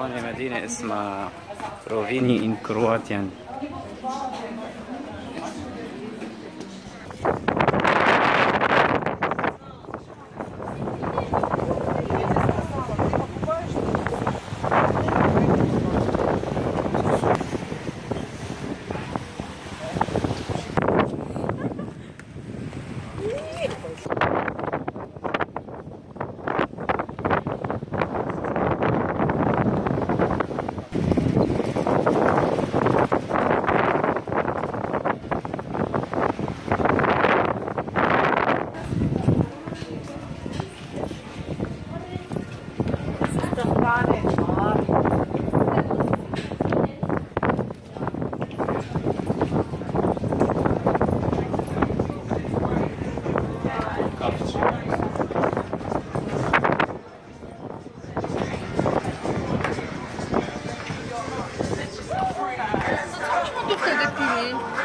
glavne medine smo Rovini in Kroatjan. Bye.